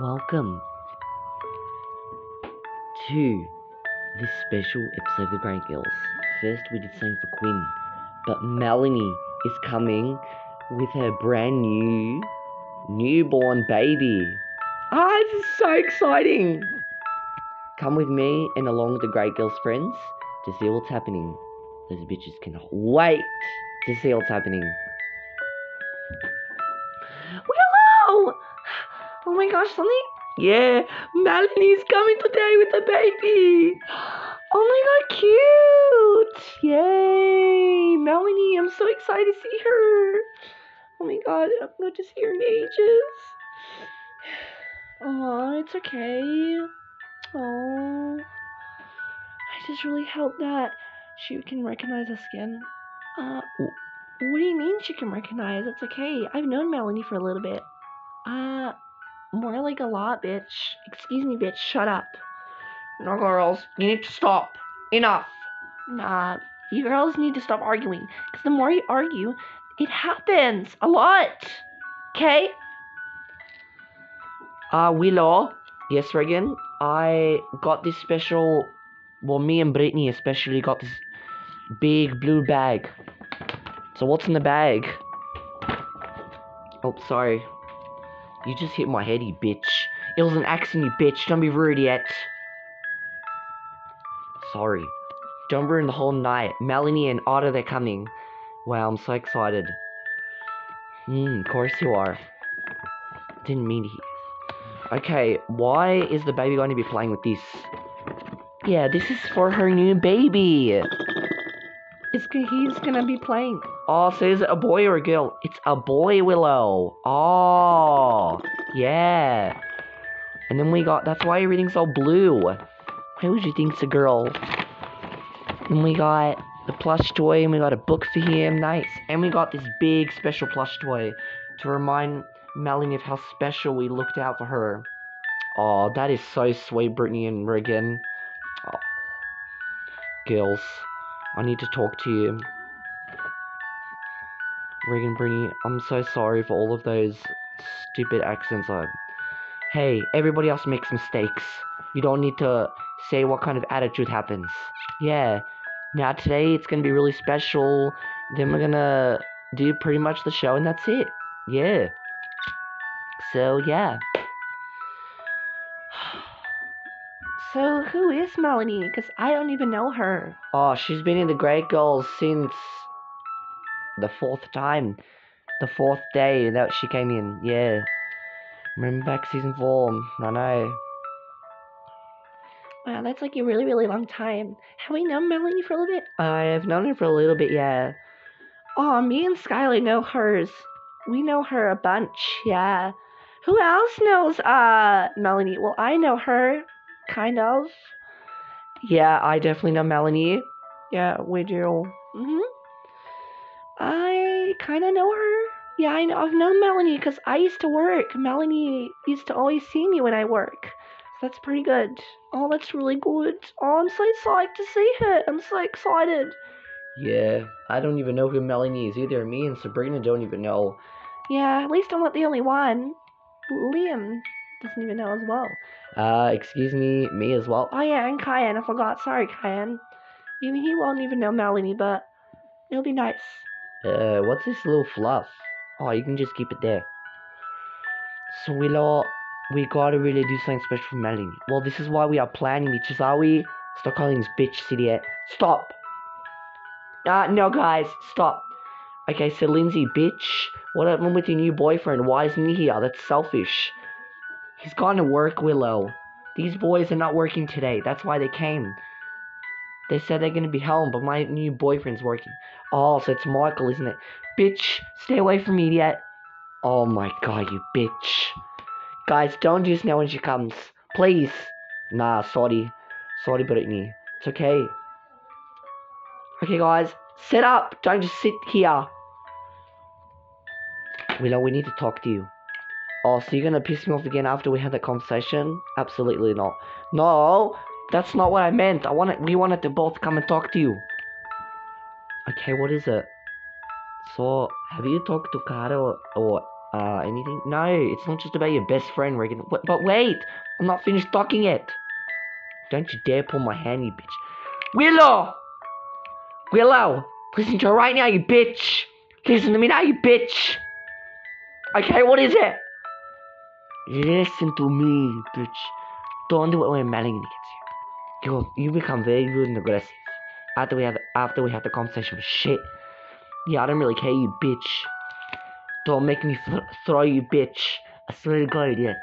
welcome to this special episode of The Great Girls. First, we did something for Quinn, but Melanie is coming with her brand new newborn baby. Ah, this is so exciting! Come with me and along with the Great Girls friends to see what's happening. Those bitches cannot wait to see what's happening. Oh gosh, something? Yeah, Melanie's coming today with the baby. Oh my god, cute! Yay! Melanie, I'm so excited to see her. Oh my god, I'm going to see her in ages. Oh, it's okay. Oh, I just really hope that she can recognize us again. Uh, what do you mean she can recognize? It's okay. I've known Melanie for a little bit. Uh, more like a lot, bitch. Excuse me, bitch. Shut up. No, girls, you need to stop. Enough. Nah, you girls need to stop arguing. Because the more you argue, it happens a lot. Okay? Uh, Willow. Yes, Reagan. I got this special. Well, me and Brittany especially got this big blue bag. So what's in the bag? Oh, sorry. You just hit my head, you bitch. It was an accident, you bitch. Don't be rude yet. Sorry. Don't ruin the whole night. Melanie and Otto, they're coming. Wow, I'm so excited. Hmm, of course you are. Didn't mean to. Okay, why is the baby going to be playing with this? Yeah, this is for her new baby. It's he's gonna be playing. Oh, so is it a boy or a girl? It's a boy, Willow. Oh, yeah. And then we got. That's why everything's all blue. Why would you think it's a girl? And we got the plush toy, and we got a book for him. Nice. And we got this big special plush toy to remind Melanie of how special we looked out for her. Oh, that is so sweet, Brittany and Reagan. Oh. Girls, I need to talk to you. Reagan, Brittany, I'm so sorry for all of those stupid accents. I... Hey, everybody else makes mistakes. You don't need to say what kind of attitude happens. Yeah. Now today it's gonna be really special. Then we're gonna do pretty much the show and that's it. Yeah. So yeah. So who is Melanie? Because I don't even know her. Oh, she's been in the Great Girls since the fourth time, the fourth day that she came in. Yeah. Remember back season four? I know. Wow, that's like a really, really long time. Have we known Melanie for a little bit? I've known her for a little bit, yeah. Oh, me and Skylar know hers. We know her a bunch, yeah. Who else knows uh Melanie? Well, I know her, kind of. Yeah, I definitely know Melanie. Yeah, we do. Mhm. I kind of know her. Yeah, I know. I've known Melanie because I used to work. Melanie used to always see me when I work. So that's pretty good. Oh, that's really good. Oh, I'm so psyched to see her. I'm so excited. Yeah, I don't even know who Melanie is either. Me and Sabrina don't even know. Yeah, at least I'm not the only one. Liam doesn't even know as well. Uh, excuse me, me as well. Oh yeah, and Kaian, I forgot. Sorry, Kaian. Even he won't even know Melanie, but it'll be nice. Uh, what's this little fluff? Oh, you can just keep it there. So Willow, we gotta really do something special for Melanie. Well, this is why we are planning bitches, are we? Stop calling this bitch city. Stop. Uh, no guys, stop. Okay, so Lindsay, bitch, what happened with your new boyfriend? Why isn't he here? That's selfish. He's gone to work, Willow. These boys are not working today. That's why they came. They said they're gonna be home, but my new boyfriend's working. Oh, so it's Michael, isn't it? Bitch, stay away from me, idiot. Oh my god, you bitch. Guys, don't do this now when she comes. Please. Nah, sorry. Sorry, Brittany. It's okay. Okay, guys, sit up. Don't just sit here. Willow, we need to talk to you. Oh, so you're gonna piss me off again after we had that conversation? Absolutely not. No, that's not what I meant. I wanted, we wanted to both come and talk to you. Okay, what is it? So, have you talked to Kara or, or uh, anything? No, it's not just about your best friend, Reagan. But, but wait, I'm not finished talking yet. Don't you dare pull my hand, you bitch. Willow! Willow! Listen to her right now, you bitch! Listen to me now, you bitch! Okay, what is it? Listen to me, bitch. Don't do it when Melanie gets here. You you become very rude and aggressive after we have after we have the conversation shit. Yeah, I don't really care, you bitch. Don't make me th throw you, bitch. I swear to God, idiot.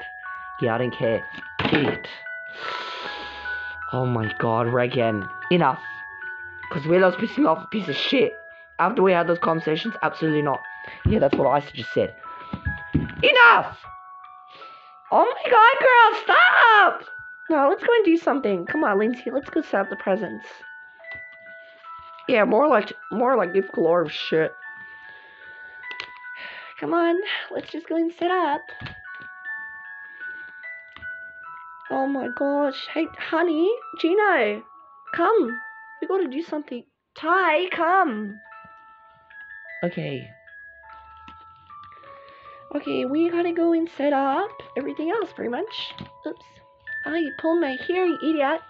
Yeah, I don't care. Idiot. Oh my god, Reagan. Enough. Because Willow's pissing off a piece of shit. After we had those conversations, absolutely not. Yeah, that's what I just said. Enough! Oh my god, girl, stop! No, let's go and do something. Come on, Lindsay, let's go set up the presents. Yeah, more like more like gift galore of shit. Come on, let's just go and set up. Oh my gosh. Hey, honey, Gino, come. We gotta do something. Ty, come. Okay. Okay, we gotta go and set up everything else, pretty much. Oops. Oh, you pulled my hair, you idiot.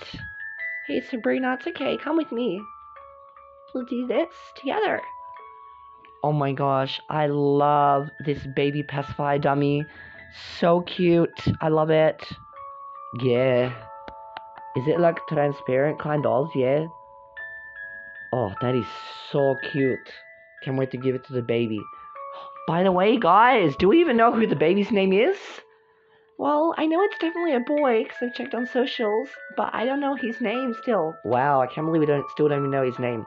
Hey, Sabrina, it's okay. Come with me. We'll do this together. Oh my gosh, I love this baby pacifier dummy. So cute. I love it. Yeah. Is it like transparent kind of? Yeah. Oh, that is so cute. Can't wait to give it to the baby. By the way, guys, do we even know who the baby's name is? Well, I know it's definitely a boy because I've checked on socials, but I don't know his name still. Wow, I can't believe we don't still don't even know his name.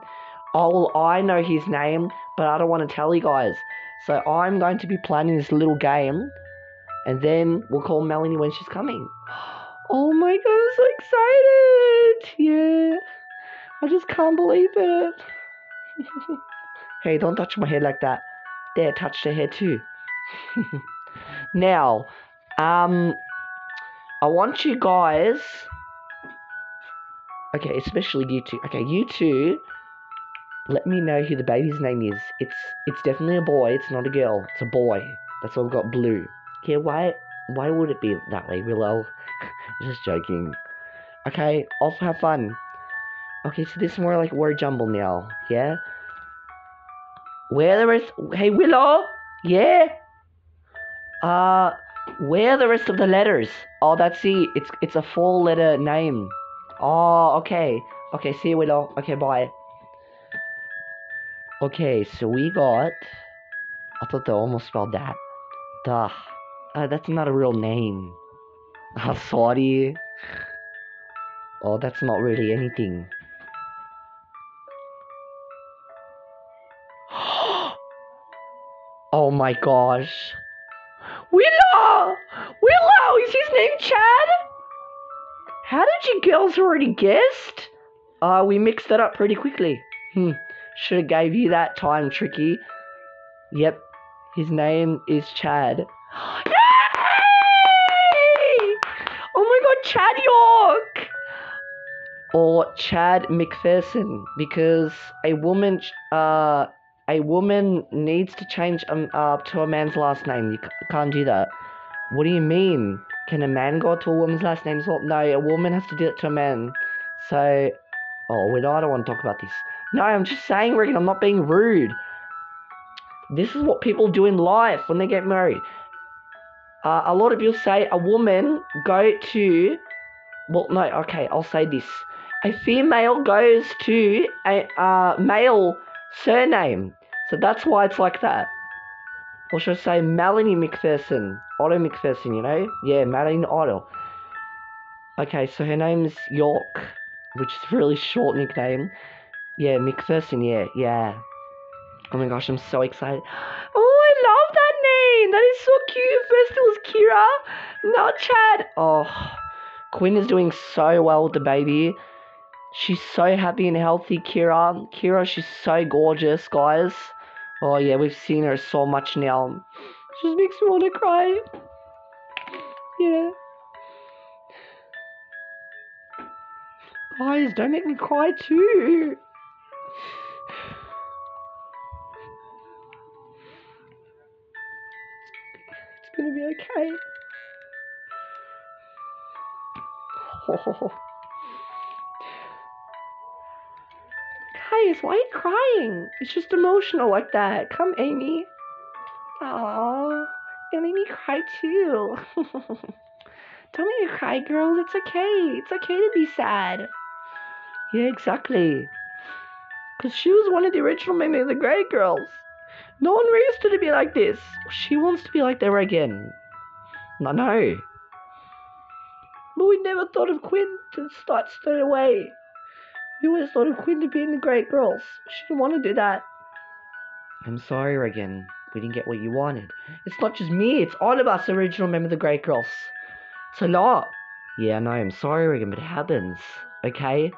Oh, well, I know his name, but I don't want to tell you guys. So I'm going to be planning this little game, and then we'll call Melanie when she's coming. Oh my god, I'm so excited! Yeah. I just can't believe it. hey, don't touch my hair like that. There, touch the hair too. now, um, I want you guys. Okay, especially you two. Okay, you two. Let me know who the baby's name is. It's it's definitely a boy. It's not a girl. It's a boy. That's why I've got blue. Okay, why why would it be that way, Willow? Just joking. Okay, off have fun. Okay, so this is more like word jumble now. Yeah. Where there is? Hey Willow. Yeah. Uh, where the rest of the letters? Oh, that's it. It's it's a four letter name. Oh, okay. Okay, see you, Willow. Okay, bye. Okay, so we got. I thought they almost spelled that. Duh. Uh, that's not a real name. Ah, sorry. Oh, that's not really anything. oh my gosh. Willow! Willow! Is his name Chad? How did you girls already guessed? Uh, we mixed that up pretty quickly. Hmm. Should have gave you that time, Tricky. Yep. His name is Chad. Yay! Oh my god, Chad York! Or Chad McPherson, because a woman, uh, a woman needs to change um, uh, to a man's last name. You can't do that. What do you mean? Can a man go to a woman's last name well? No, a woman has to do it to a man. So, oh, wait, I don't want to talk about this. No, I'm just saying, Reagan, I'm not being rude. This is what people do in life when they get married. Uh, a lot of people say a woman go to, well, no, okay, I'll say this. A female goes to a uh, male surname. So that's why it's like that. Or should I say Melanie McPherson? Otto McPherson, you know? Yeah, Melanie Otto. Okay, so her name's York, which is a really short nickname. Yeah, McPherson, yeah, yeah. Oh my gosh, I'm so excited. Oh, I love that name! That is so cute. First it was Kira, now Chad. Oh, Quinn is doing so well with the baby. She's so happy and healthy, Kira. Kira, she's so gorgeous, guys. Oh yeah, we've seen her so much now. She just makes me want to cry. Yeah. Guys, don't make me cry too. It's gonna be okay. Guys, why are you crying? It's just emotional like that. Come, Ami. Aww. It made me cry too. Don't make me cry, girls. It's okay. It's okay to be sad. Yeah, exactly. Because she was one of the original Mimi of the Grey Girls. No one raised her to be like this. She wants to be like there again. I know. But we never thought of Quinn to start straight away. We always thought of Quinn to be in the Great Girls. She didn't want to do that. I'm sorry, Reagan. We didn't get what you wanted. It's not just me, it's all of us original Member of the Great Girls. It's a lot. Yeah, know, I'm sorry, Reagan, but it happens. Okay?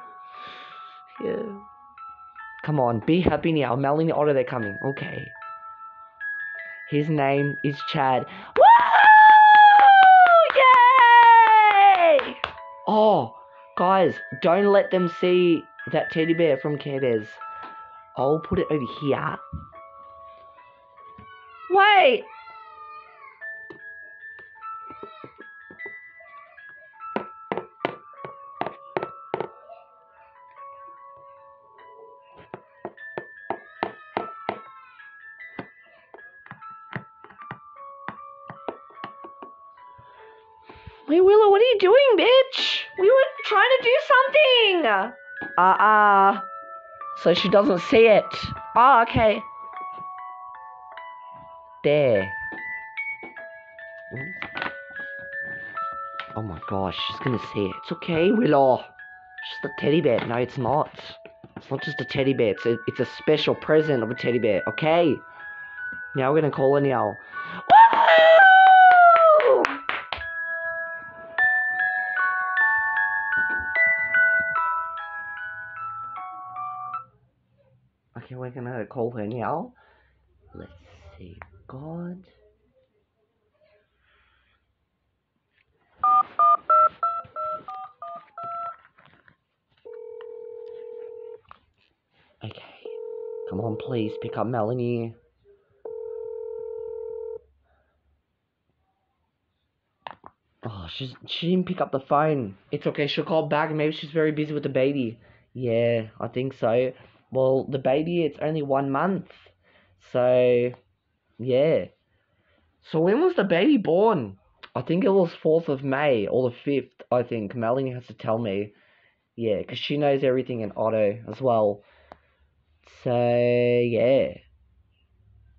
Yeah. Come on, be happy now. Melanie Otto, they're coming. Okay. His name is Chad. Woo! Yay! Oh, guys, don't let them see that teddy bear from Bears. I'll put it over here. Wait, something! Uh-uh. So she doesn't see it. Oh, okay. There. Oh my gosh, she's gonna see it. It's okay, Willow. It's just a teddy bear. No, it's not. It's not just a teddy bear. It's a, it's a special present of a teddy bear. Okay. Now we're gonna call her now. Okay, we're gonna call her now. Let's see. God. Okay. Come on, please pick up Melanie. Oh, she's she didn't pick up the phone. It's okay. She'll call back. Maybe she's very busy with the baby. Yeah, I think so. Well, the baby, it's only one month. So, yeah. So when was the baby born? I think it was 4th of May or the 5th, I think. Melanie has to tell me. Yeah, because she knows everything in Otto as well. So, yeah.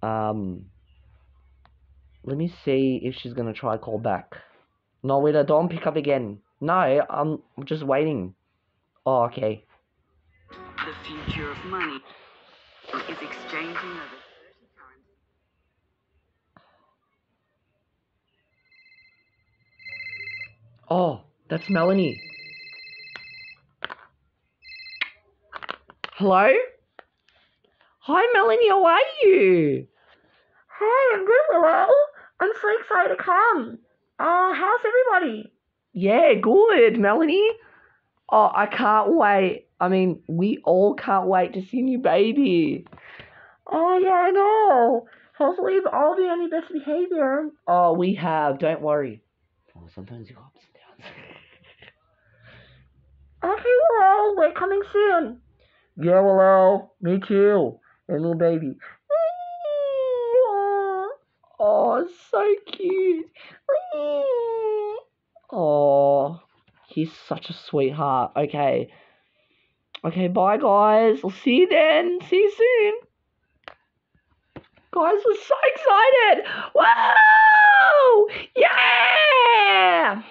Um, let me see if she's going to try call back. No, wait, I don't pick up again. No, I'm just waiting. Oh, okay. The future money is exchanging over 30 times. Oh, that's Melanie. Hello? Hi, Melanie, how are you? Hi, I'm good, Willow. I'm so excited to come. Uh, how's everybody? Yeah, good, Melanie. Oh, I can't wait. I mean, we all can't wait to see new baby. Oh, yeah, I know. Hopefully, we've all been on your best behavior. Oh, we have. Don't worry. Oh, sometimes you go ups and downs. Okay, Willow, we're coming soon. yeah, well, me too. And little baby. Oh, so cute. Oh, he's such a sweetheart. Okay. Okay, bye, guys. I'll see you then. See you soon. Guys, we're so excited. Whoa! Yeah!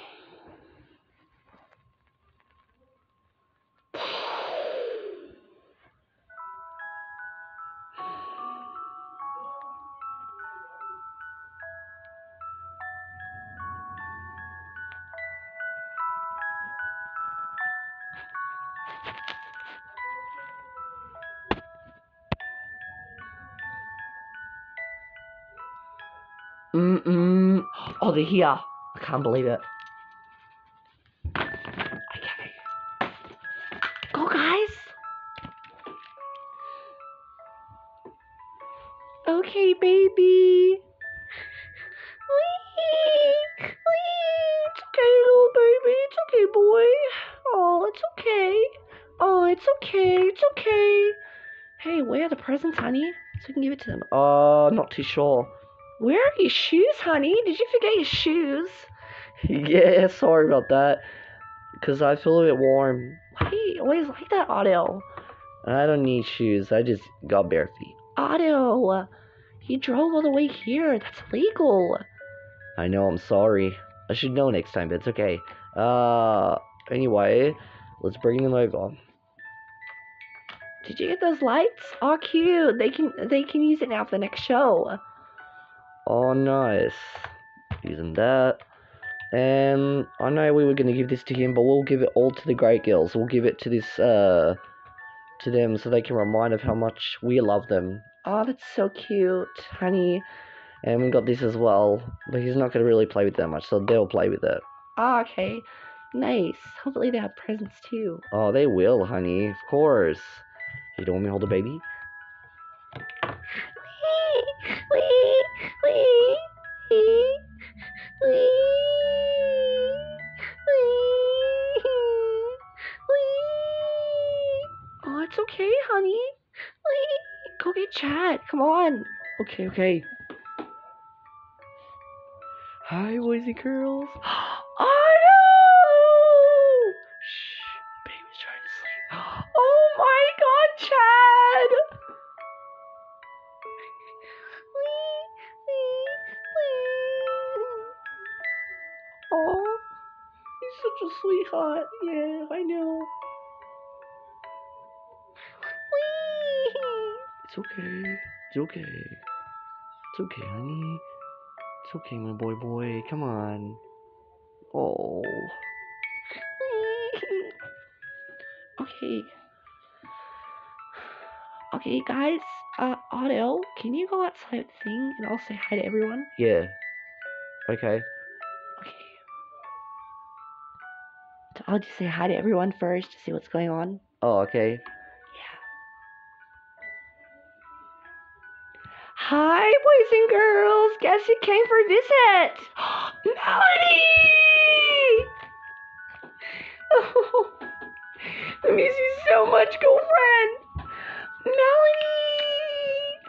over here. I can't believe it. Okay. Go, guys. Okay, baby. Wee, wee. It's okay, little baby. It's okay, boy. Oh, it's okay. Oh, it's okay. It's okay. Hey, where are the presents, honey? So we can give it to them. Oh, not too sure. Where are your shoes, honey? Did you forget your shoes? yeah, sorry about that. Cause I feel a bit warm. Why do you always like that, Otto? I don't need shoes. I just got bare feet. Otto, you drove all the way here. That's illegal. I know. I'm sorry. I should know next time, but it's okay. Uh, anyway, let's bring the them over. Did you get those lights? Oh, cute. They can they can use it now for the next show. Oh, nice. Using that. And I know we were gonna give this to him, but we'll give it all to the Great Girls. We'll give it to this, uh, to them so they can remind of how much we love them. Oh, that's so cute, honey. And we got this as well, but he's not gonna really play with that much, so they'll play with it. Oh, okay. Nice. Hopefully they have presents too. Oh, they will, honey. Of course. You don't want me to hold the baby? On. Okay, okay. Hi, boys and girls. It's okay. It's okay, honey. It's okay, my boy boy. Come on. Oh. okay. Okay, guys. Uh, Otto, can you go outside the thing and I'll say hi to everyone? Yeah. Okay. Okay. So I'll just say hi to everyone first to see what's going on. Oh, okay. Boys and girls. Guess who came for a visit? Melanie! Oh, I miss you so much, girlfriend. Melanie!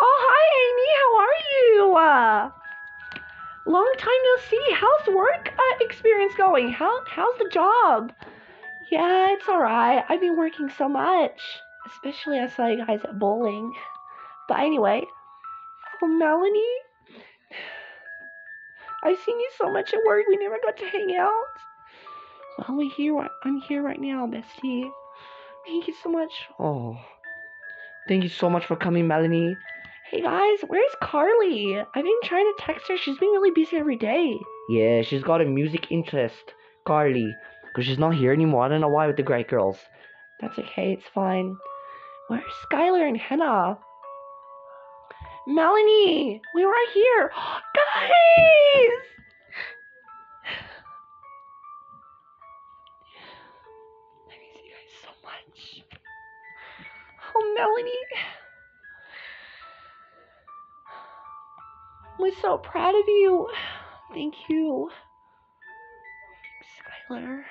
Oh, hi, Ami. How are you? Uh, long time no see. How's work uh, experience going? How how's the job? Yeah, it's alright. I've been working so much. Especially I saw you guys at bowling. But anyway, oh Melanie, I've seen you so much at work. We never got to hang out. Well, we're here. I'm here right now, bestie. Thank you so much. Oh. Thank you so much for coming, Melanie. Hey guys, where's Carly? I've been trying to text her. She's been really busy every day. Yeah, she's got a music interest, Carly. Because she's not here anymore. I don't know why with the Great Girls. That's okay. It's fine. Where's Skylar and Hannah? Melanie, we were here. Guys! I miss you guys so much. Oh, Melanie. We're so proud of you. Thank you. Thanks, Skylar.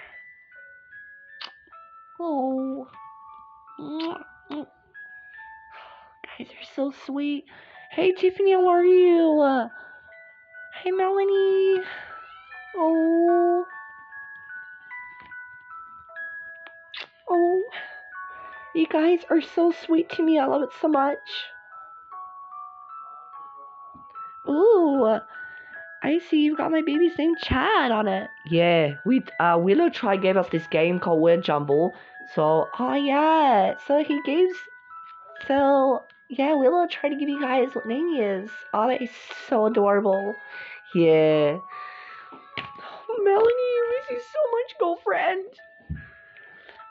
Oh. Guys are so sweet. Hey Tiffany, how are you? Uh, hey Melanie. Oh. Oh. You guys are so sweet to me. I love it so much. Ooh. I see you've got my baby's name Chad on it. Yeah, we uh Willow Try gave us this game called Word Jumble. So Oh yeah. So he gives So yeah, Willow tried to give you guys what name he is. Oh, that is so adorable. yeah. Oh, Melanie, I miss you so much, girlfriend.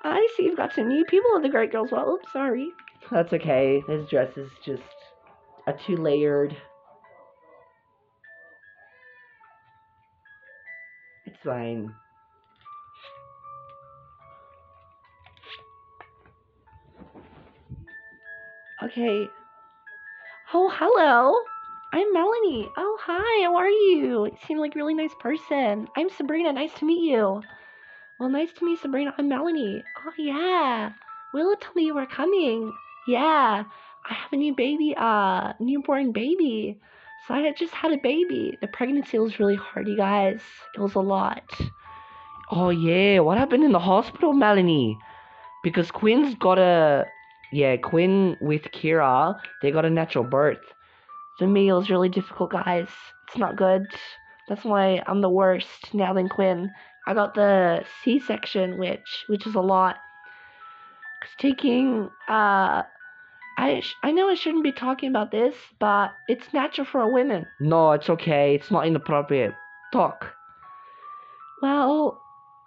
I see you've got some new people in the Great Girls. Well, oops, sorry. That's okay. This dress is just a two layered. It's fine. Okay. Oh, hello. I'm Melanie. Oh, hi. How are you? You seem like a really nice person. I'm Sabrina. Nice to meet you. Well, nice to meet Sabrina. I'm Melanie. Oh, yeah. Willow told me you were coming. Yeah, I have a new baby, uh, newborn baby. So I just had a baby. The pregnancy was really hard, you guys. It was a lot. Oh yeah, what happened in the hospital, Melanie? Because Quinn's got a yeah, Quinn with Kira, they got a natural birth. For me, it was really difficult, guys. It's not good. That's why I'm the worst now than Quinn. I got the C-section, which which is a lot. Cause taking uh, I I know I shouldn't be talking about this, but it's natural for a woman. No, it's okay. It's not inappropriate. Talk. Well,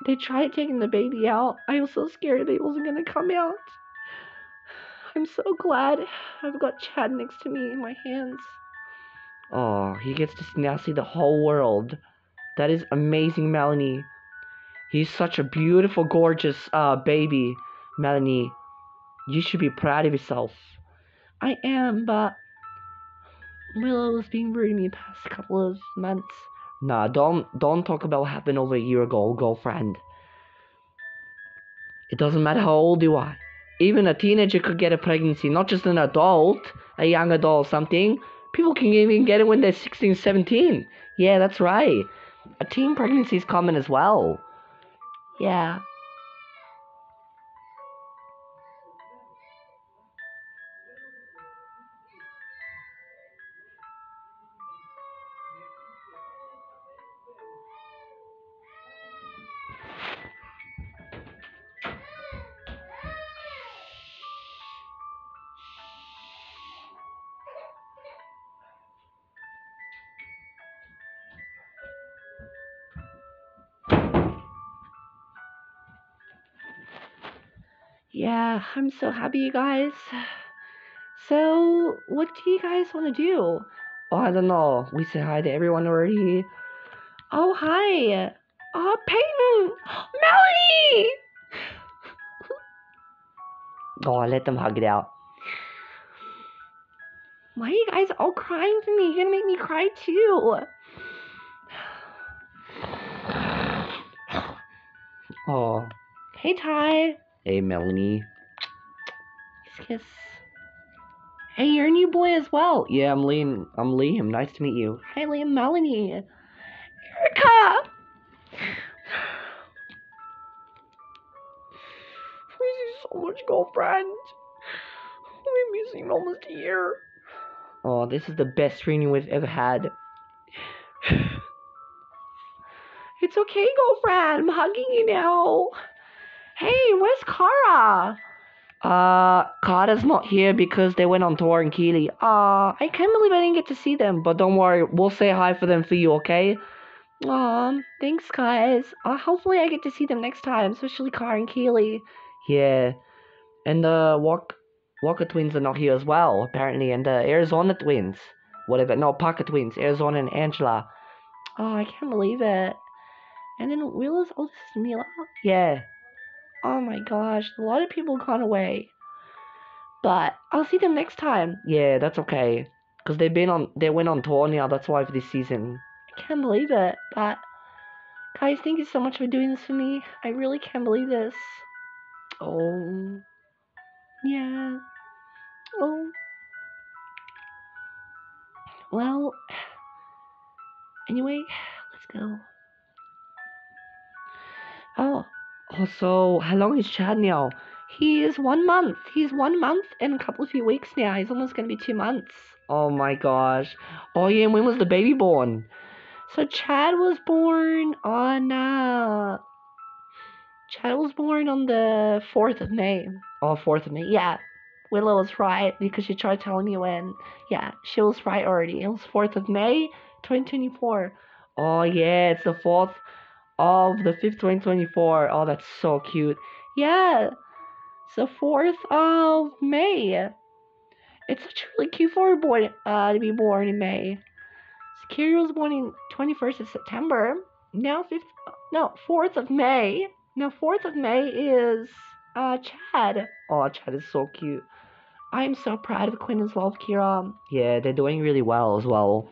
they tried taking the baby out. I was so scared it wasn't gonna come out. I'm so glad I've got Chad next to me in my hands. Oh, he gets to now see the whole world. That is amazing, Melanie. He's such a beautiful, gorgeous uh, baby, Melanie. You should be proud of yourself. I am, but Willow's been rude to me past couple of months. Nah, don't don't talk about what happened over a year ago, girlfriend. It doesn't matter how old you are. Even a teenager could get a pregnancy, not just an adult, a young adult something. People can even get it when they're 16, 17. Yeah, that's right. A teen pregnancy is common as well. Yeah. Yeah, I'm so happy, you guys. So, what do you guys want to do? Oh, I don't know. We said hi to everyone already. Oh, hi. Oh, Payton! Melanie! Oh, I let them hug it out. Why are you guys all crying for me? You're gonna make me cry too. Oh, Hey, Ty. Hey, Melanie. Kiss, kiss. Hey, you're a new boy as well. Yeah, I'm Liam. I'm Liam. Nice to meet you. Hi, Liam Melanie. Erika! Miss you so much, girlfriend. We're missing almost a year. Oh, this is the best reunion we've ever had. It's okay, girlfriend. I'm hugging you now. Where's Kara? Uh, Carter's not here because they went on tour in Keeley. Aw, I can't believe I didn't get to see them. But don't worry, we'll say hi for them for you, okay? Aw, thanks, guys. Uh, hopefully, I get to see them next time, especially Kara and Keely. Yeah. And the Walk Walker twins are not here as well, apparently. And the Arizona twins. Whatever. No, Parker twins. Arizona and Angela. Oh, I can't believe it. And then Willow's oldest is Mila. Yeah. Oh my gosh, a lot of people gone away. But I'll see them next time. Yeah, that's okay. Because they've been on, they went on tour now, that's why for this season. I can't believe it. But guys, thank you so much for doing this for me. I really can't believe this. Oh. Yeah. Oh. Well, anyway, let's go. Oh, Also, how long is Chad now? he is one month. He's one month and a couple of few weeks now. He's almost going to be two months. Oh my gosh. Oh yeah, and when was the baby born? So Chad was born on uh Chad was born on the fourth of May. Oh, 4th of May. Yeah. Willow was right because she tried telling me when. Yeah, she was right already. It was fourth of May, twenty twenty four. Oh yeah, it's the 4th of the 5th, 2024. Oh, that's so cute. Yeah. It's the fourth of May. It's such a really cute for a boy uh, to be born in May. So Kira was born in twenty first of September. Now fifth no, fourth of May. Now fourth of May is uh Chad. Oh, Chad is so cute. I'm so proud of Quinn as well, Kira. Yeah, they're doing really well as well.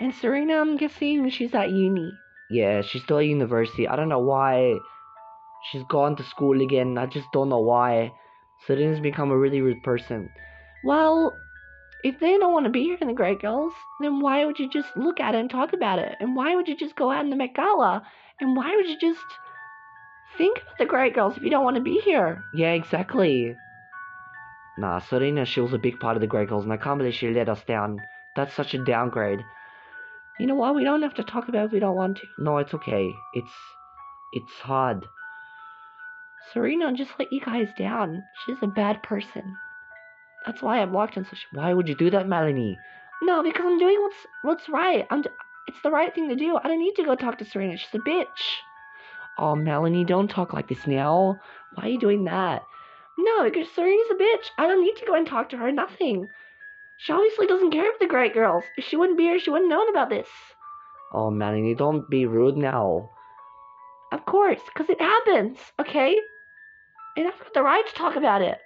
And Serena, I'm guessing she's at uni. Yeah, she's still at university. I don't know why she's gone to school again. I just don't know why. Serena's become a really rude person. Well, if they don't want to be here in the Great Girls, then why would you just look at it and talk about it? And why would you just go out in the Met Gala? And why would you just think about the Great Girls if you don't want to be here? Yeah, exactly. Nah, Serena, she was a big part of the Grey Girls, and I can't believe she let us down. That's such a downgrade. You know what? We don't have to talk about it if we don't want to. No, it's okay. It's it's hard. Serena just let you guys down. She's a bad person. That's why I blocked on social. Why would you do that, Melanie? No, because I'm doing what's what's right. I'm. d- It's the right thing to do. I don't need to go talk to Serena. She's a bitch. Oh, Melanie, don't talk like this now. Why are you doing that? No, because Serena's a bitch. I don't need to go and talk to her. Nothing. She obviously doesn't care about the great girls. If she wouldn't be here, she wouldn't known about this. Oh, Melanie, don't be rude now. Of course, because it happens, okay? And I've got the right to talk about it.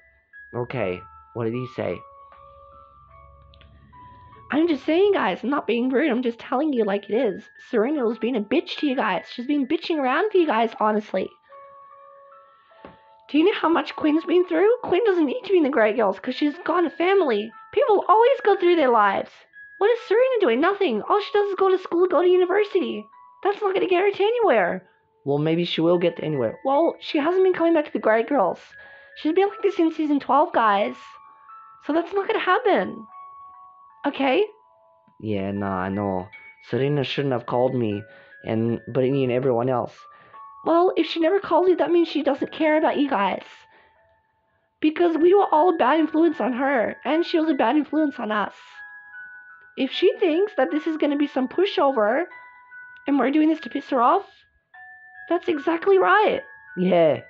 Okay, what did he say? I'm just saying, guys, I'm not being rude. I'm just telling you like it is. Serena was being a bitch to you guys. She's been bitching around for you guys, honestly. Do you know how much Quinn's been through? Quinn doesn't need to be in the Great Girls because she's got a family. People always go through their lives. What is Serena doing? Nothing. All she does is go to school, go to university. That's not going to get her to anywhere. Well, maybe she will get to anywhere. Well, she hasn't been coming back to the Great Girls. She's been like this since season 12, guys. So that's not going to happen. Okay? Yeah, nah, I know. Serena shouldn't have called me, and Brittany and everyone else. Well, if she never calls you, that means she doesn't care about you guys. Because we were all a bad influence on her, and she was a bad influence on us. If she thinks that this is going to be some pushover, and we're doing this to piss her off, that's exactly right. Yeah.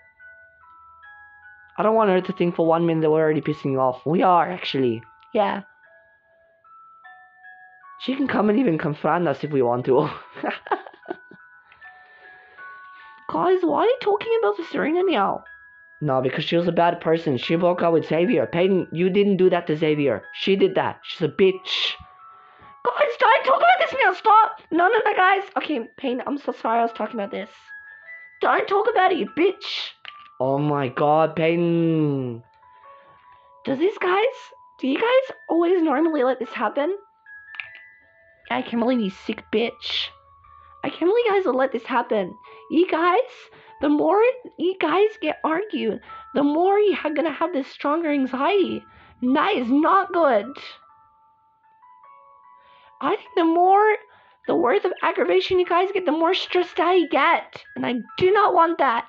I don't want her to think for one minute that we're already pissing you off. We are, actually. Yeah. She can come and even confront us if we want to. Guys, why are you talking about the Serena now? No, because she was a bad person. She broke up with Xavier. Payton, you didn't do that to Xavier. She did that. She's a bitch. Guys, don't talk about this now. Stop. No, no, no, guys. Okay, Payne, I'm so sorry I was talking about this. Don't talk about it, you bitch. Oh my god, Payton. Does this guys, do you guys always normally let this happen? I can't believe you sick bitch. I can't believe you guys will let this happen. You guys, the more you guys get argued, the more you're gonna have this stronger anxiety. And that is not good. I think the more, the worth of aggravation you guys get, the more stressed out you get. And I do not want that.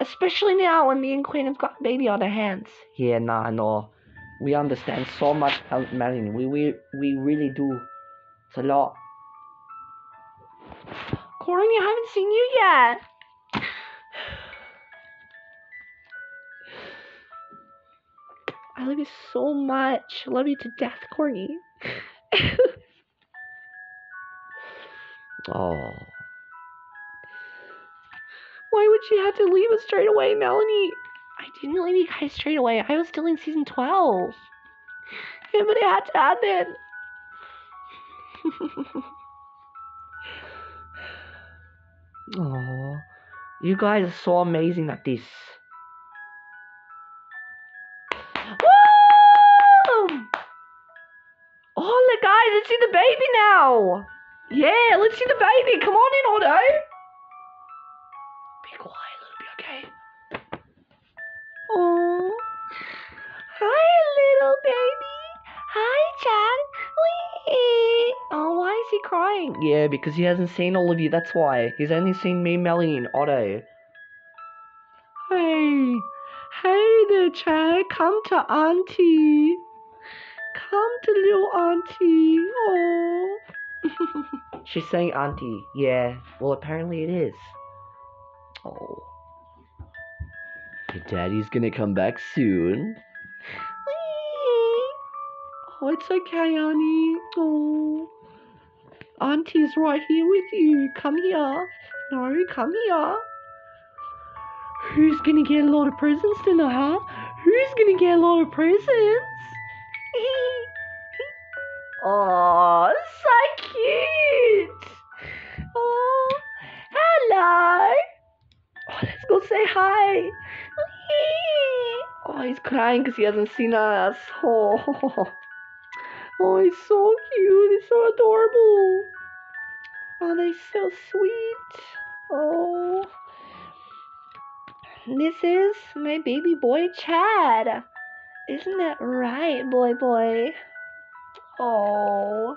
Especially now when me and Quinn have got baby on our hands. Yeah, nah, no. We understand so much, Mel- Melanie. We, we, we really do. It's a lot. Corin, I haven't seen you yet. I love you so much. Love you to death, Corny. Oh. Why would she have to leave us straight away, Melanie? I didn't leave you guys straight away. I was still in season 12. Yeah, but it had to happen. Oh. You guys are so amazing at this. See the baby now. Yeah, let's see the baby. Come on in, Otto. Be quiet, it'll be okay. Oh, hi, little baby. Hi, Chad. Wee. Oh, why is he crying? Yeah, because he hasn't seen all of you, that's why. He's only seen me, Melanie, and Otto. Hey, hey there, Chad. Come to Auntie. Come to little Auntie. Oh. She's saying auntie. Yeah, well, apparently it is. Oh. Your daddy's gonna come back soon. Oh, it's okay, Annie. Oh. Auntie's right here with you. Come here. No, come here. Who's gonna get a lot of presents tonight, huh? Who's gonna get a lot of presents? oh, so cute. Oh, hello. Oh, let's go say hi. Oh, he's crying because he hasn't seen us. Oh, oh, he's so cute. He's so adorable. Oh, they're so sweet. Oh. This is my baby boy Chad. Isn't that right, boy boy? Oh.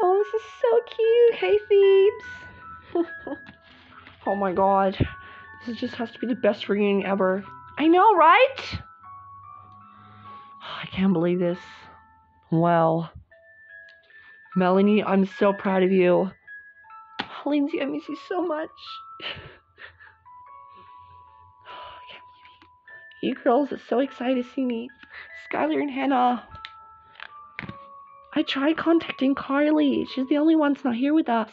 Oh, this is so cute. Hey, Phoebes. oh my god. This just has to be the best reunion ever. I know, right? I can't believe this. Wow. Melanie, I'm so proud of you. Lindsay, I miss you so much. You girls are so excited to see me. Skylar and Hannah. I tried contacting Carly. She's the only one that's not here with us.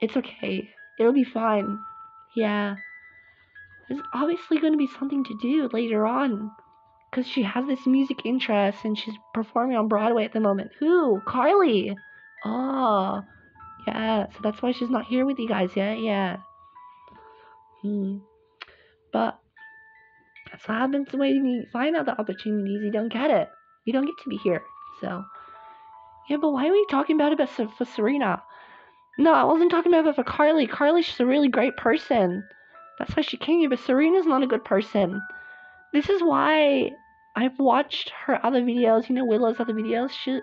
It's okay. It'll be fine. Yeah. There's obviously going to be something to do later on. Because she has this music interest and she's performing on Broadway at the moment. Who? Carly. Oh. Yeah, so that's why she's not here with you guys yet. Yeah. Hmm. But what happens when you find other opportunities. You don't get it. You don't get to be here. So. Yeah, but why are we talking about it for Serena? No, I wasn't talking about it for Carly. Carly, she's a really great person. That's why she came here, but Serena's not a good person. This is why I've watched her other videos, you know, Willow's other videos. She,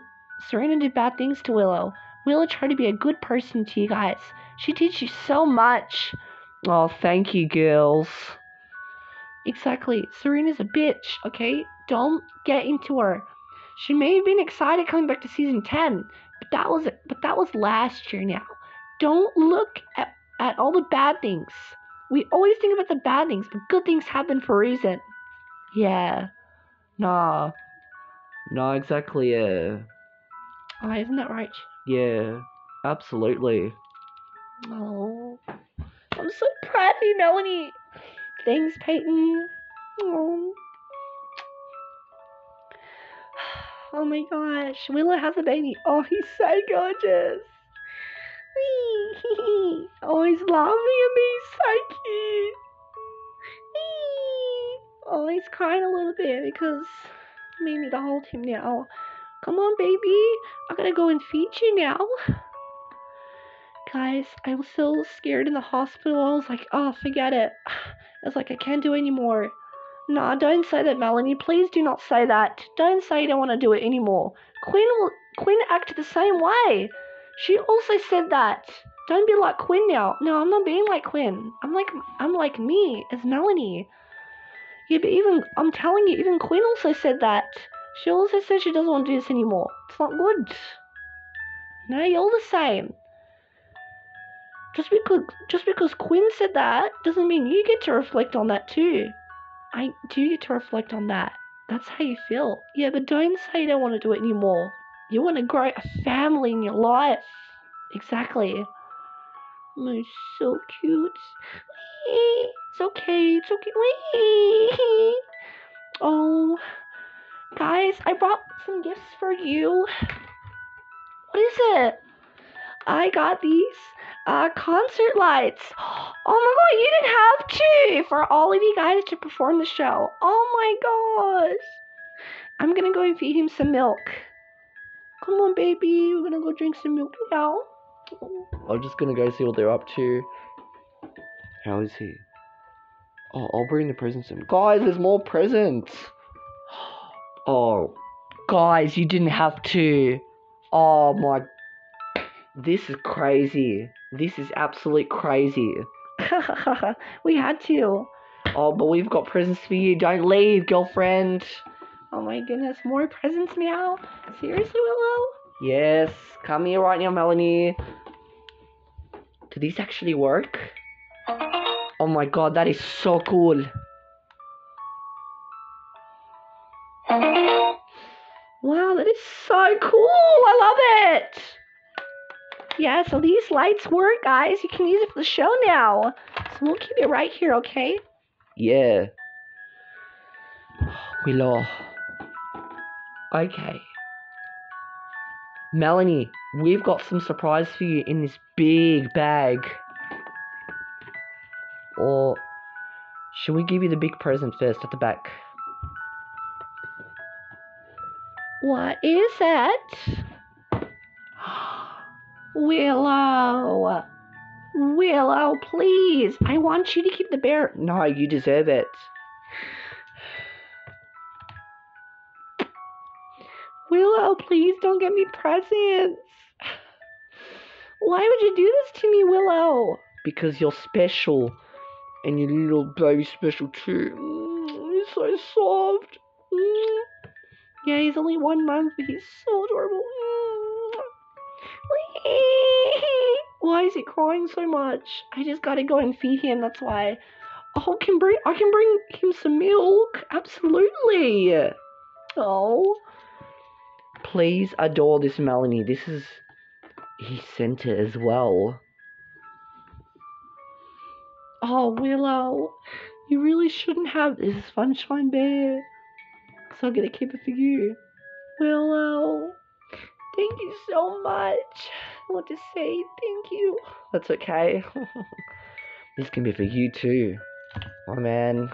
Serena did bad things to Willow. Willow tried to be a good person to you guys. She teaches you so much. Oh, thank you, girls. Exactly. Serena's a bitch, okay? Don't get into her. She may have been excited coming back to season 10, but that was but that was last year now. Don't look at, at all the bad things. We always think about the bad things, but good things happen for a reason. Yeah. Nah. Nah, exactly, yeah. Oh, isn't that right? Yeah. Absolutely. Oh. I'm so proud of you, Melanie. Thanks, Payton. Oh. Oh my gosh. Willow has a baby. Oh, he's so gorgeous. Oh, he's laughing at me. So cute. Oh, he's crying a little bit because I need to hold him now. Come on, baby. I gotta go and feed you now. Guys, I was so scared in the hospital. I was like, oh, forget it. I was like, I can't do anymore. Nah, don't say that, Melanie. Please do not say that. Don't say you don't want to do it anymore. Quinn will Quinn acted the same way. She also said that. Don't be like Quinn now. No, I'm not being like Quinn. I'm like I'm like me as Melanie. Yeah, but even I'm telling you, even Quinn also said that. She also said she doesn't want to do this anymore. It's not good. No, you're all the same. Just because just because Quinn said that doesn't mean you get to reflect on that too. I do get to reflect on that. That's how you feel. Yeah, but don't say you don't want to do it anymore. You want to grow a family in your life. Exactly. Oh, so cute. It's okay. It's okay. Oh, guys, I brought some gifts for you. What is it? I got these uh, concert lights. Oh my god, you didn't have to for all of you guys to perform the show. Oh my gosh. I'm gonna go and feed him some milk. Come on, baby. We're gonna go drink some milk now. I'm just gonna go see what they're up to. How is he? Oh, I'll bring the presents in. Guys, there's more presents. Oh, guys, you didn't have to. Oh my. This is crazy. This is absolute crazy. we had to. Oh, but we've got presents for you. Don't leave, girlfriend. Oh my goodness, more presents now? Seriously, Willow? Yes, come here right now, Melanie. Do these actually work? Oh my god, that is so cool. Wow, that is so cool. I love it. Yeah, so these lights work, guys. You can use it for the show now. So we'll keep it right here, okay? Yeah. Willow. Okay. Melanie, we've got some surprise for you in this big bag. Or should we give you the big present first at the back? What is it? Willow. Willow, please. I want you to keep the bear. No, you deserve it. Willow, please don't get me presents. Why would you do this to me, Willow? Because you're special. And your little baby special too. He's so soft. Yeah, he's only one month, but he's so adorable. Why is he crying so much? I just gotta go and feed him. That's why. Oh, can bring I can bring him some milk. Absolutely. Oh, Please adore this Melanie. This is he sent it as well. oh, Willow, you really shouldn't have this sunshine bear. So I'm gonna keep it for you, Willow. Thank you so much. Want to say thank you. That's okay. this can be for you too. Oh man.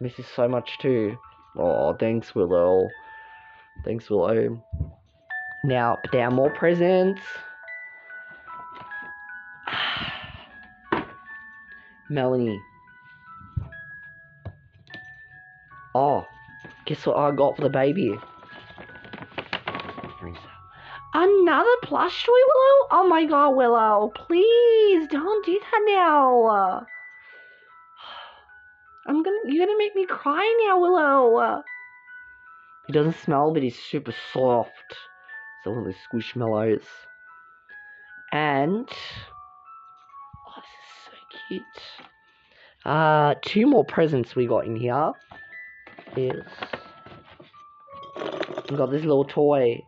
This is so much too. Oh, thanks Willow. Thanks Willow. Now, there are more presents. Melanie. Oh, guess what I got for the baby? Another plush toy, Willow? Oh my god, Willow. Please don't do that now. I'm gonna you're gonna make me cry now, Willow. He doesn't smell, but he's super soft. So one of those squishmallows. And oh, this is so cute. Uh, two more presents we got in here. Is we got this little toy.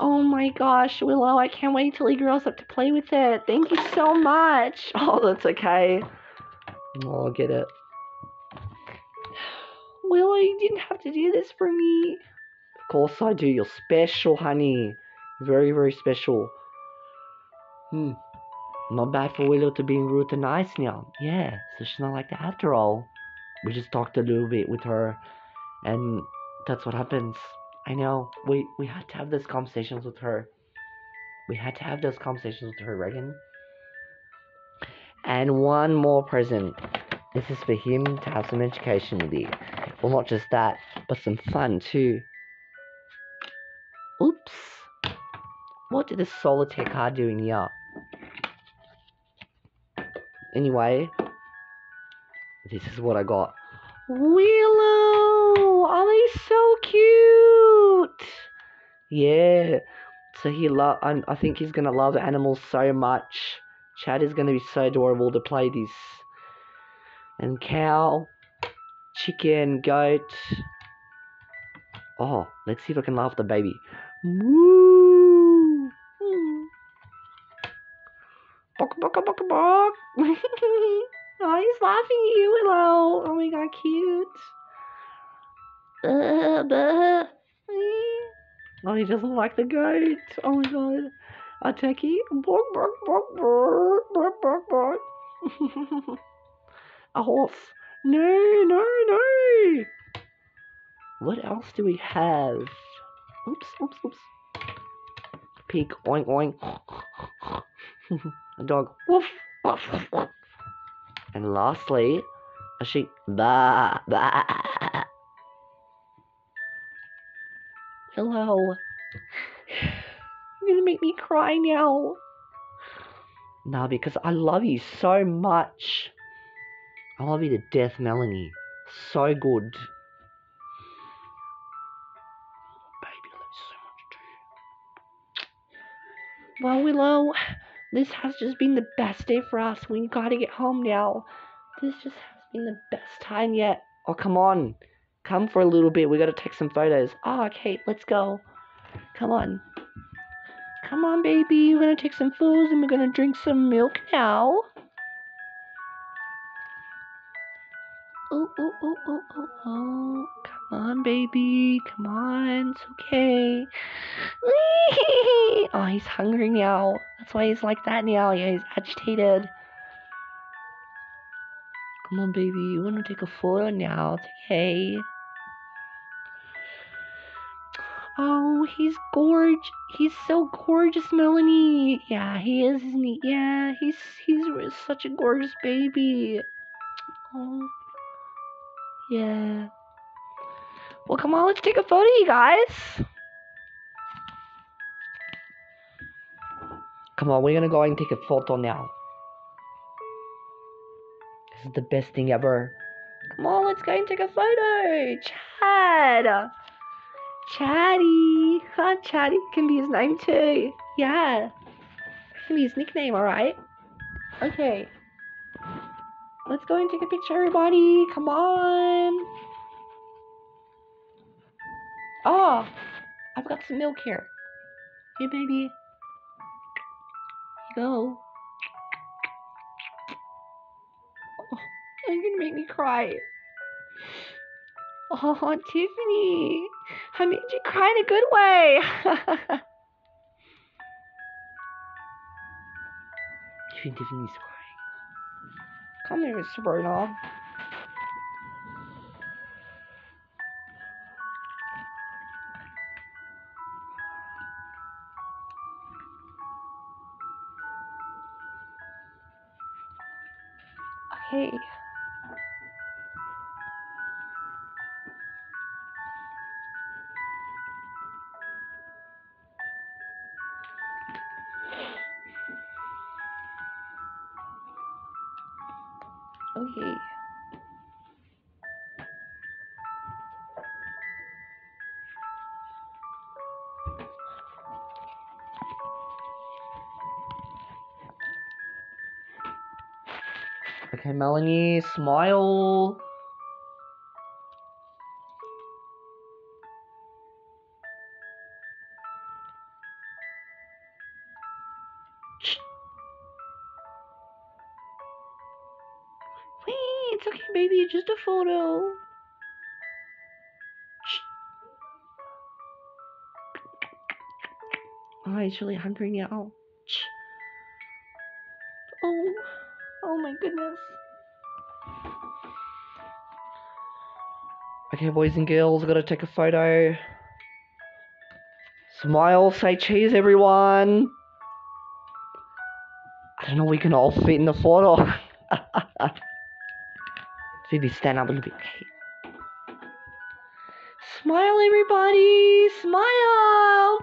Oh my gosh, Willow, I can't wait till he grows up to play with it. Thank you so much. Oh, that's okay. I'll get it. Willow, you didn't have to do this for me. Of course I do. You're special, honey. Very, very special. Hmm. Not bad for Willow to be rude and nice now. Yeah, so she's not like that after all. We just talked a little bit with her, and that's what happens. I know. We we had to have those conversations with her. We had to have those conversations with her, Reagan. And one more present. This is for him to have some education with you. Well, not just that, but some fun too. Oops. What did the solitaire card do in here? Anyway, this is what I got. Willow, they so cute? Yeah. So he love. I think he's gonna love animals so much. Chad is gonna be so adorable to play this. And cow, chicken, goat. Oh, let's see if I can laugh the baby. Hmm. Bok bok bok bok. oh, he's laughing at you, Willow. Oh my god, cute. Oh, he doesn't like the goat. Oh my god. A turkey. Bark, bark, bark, bark, bark, bark, bark. A horse. No, no, no. What else do we have? Oops, oops, oops. Pig. Oink, oink. A dog. Woof, woof, woof, woof. And lastly, a sheep. Bah, bah. Willow. You're gonna make me cry now. Nah, because I love you so much. I love you to death, Melanie. So good. Baby loves so much too. Well, Willow, this has just been the best day for us. We gotta get home now. This just has been the best time yet. Oh, come on. Come for a little bit. We gotta take some photos. Ah, oh, okay, let's go. Come on. Come on, baby. We're gonna take some photos and we're gonna drink some milk now. Oh, oh, oh, oh, oh, oh. Come on, baby. Come on. It's okay. oh, he's hungry now. That's why he's like that now. Yeah, he's agitated. Come on, baby. You wanna take a photo now? It's okay. Oh, he's gorge. He's so gorgeous, Melanie. Yeah, he is, isn't he? Yeah, he's he's such a gorgeous baby. Oh, yeah. Well, come on, let's take a photo, you guys. Come on, we're gonna go and take a photo now. This is the best thing ever. Come on, let's go and take a photo. Chad. Chatty. Huh, Chatty can be his name too. Yeah. Can be his nickname, alright? Okay. Let's go and take a picture, everybody. Come on. Oh, I've got some milk here. Hey, baby. Go. Oh, you're gonna make me cry. Oh, Tiffany, I made you cry in a good way. Tiffany's crying. Come here, Mr. Okay, Melanie, smile. It's okay, baby. Just a photo. Oh, he's really hungry now. My goodness. Okay, boys and girls, gotta take a photo. Smile, say cheese, everyone. I don't know, we can all fit in the photo. Phoebe, stand up a little bit. Smile, everybody. Smile.